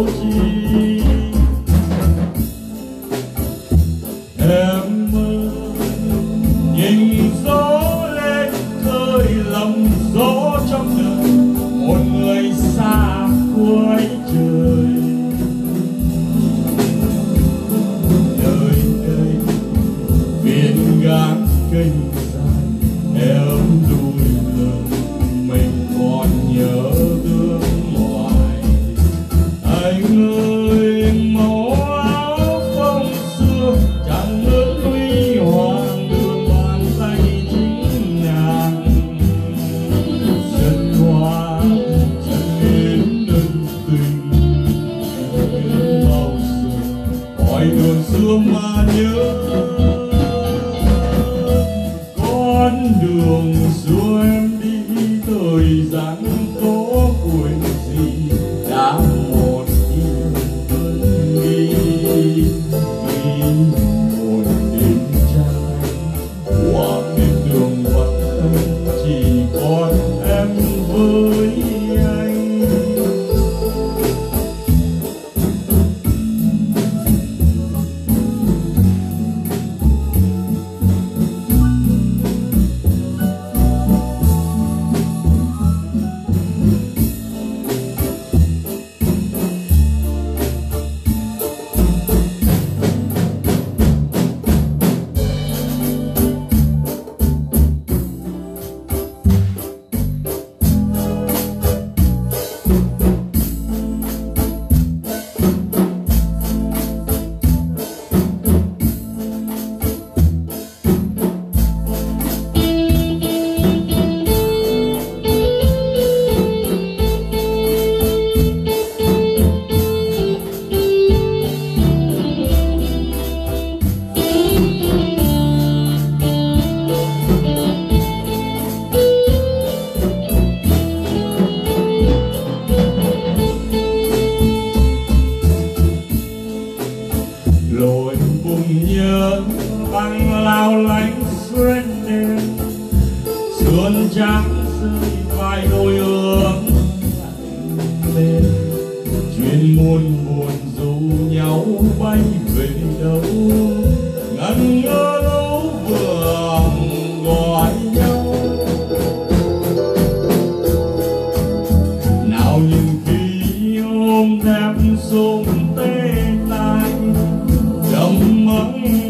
Hoje dù em đi tới dáng nhớ đang lao lánh xuyên đêm sườn trắng rơi vai đôi ương lên. Chuyện muôn buồn dù nhau bay về đâu. Ngẩn ngơ yeah.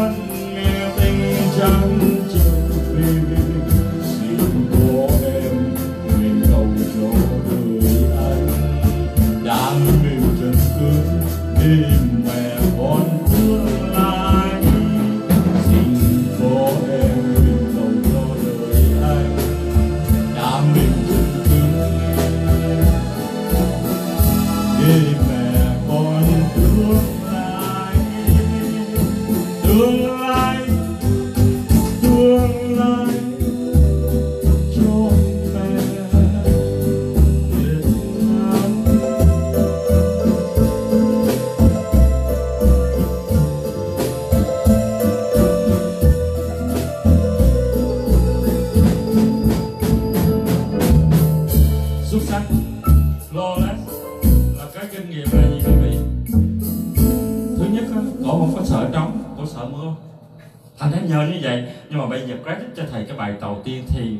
one. tương lai tương lai trọn vẹn Việt Nam xuất sắc flawless là cái kinh nghiệm này gì quý vị? Thứ nhất có một phát sở anh nhớ như vậy. Nhưng mà bây giờ credit cho thầy cái bài đầu tiên thì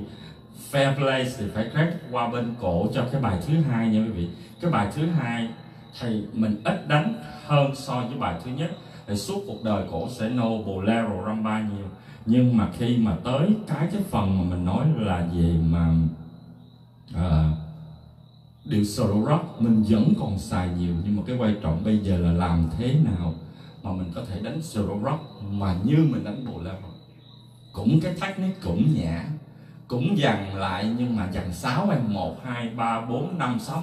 fair play thì phải credit qua bên cổ cho cái bài thứ hai nha quý vị. Cái bài thứ hai thầy mình ít đánh hơn so với bài thứ nhất. Thì suốt cuộc đời cổ sẽ know bolero rumba nhiều. Nhưng mà khi mà tới cái cái phần mà mình nói là về mà ờ, uh, điệu solo rock mình vẫn còn xài nhiều. Nhưng mà cái quan trọng bây giờ là làm thế nào mà mình có thể đánh solo rock, mà như mình đánh bolero cũng cái technique cũng nhẹ, cũng dằn lại nhưng mà dằn sáu em một, hai, ba, bốn, năm, sáu.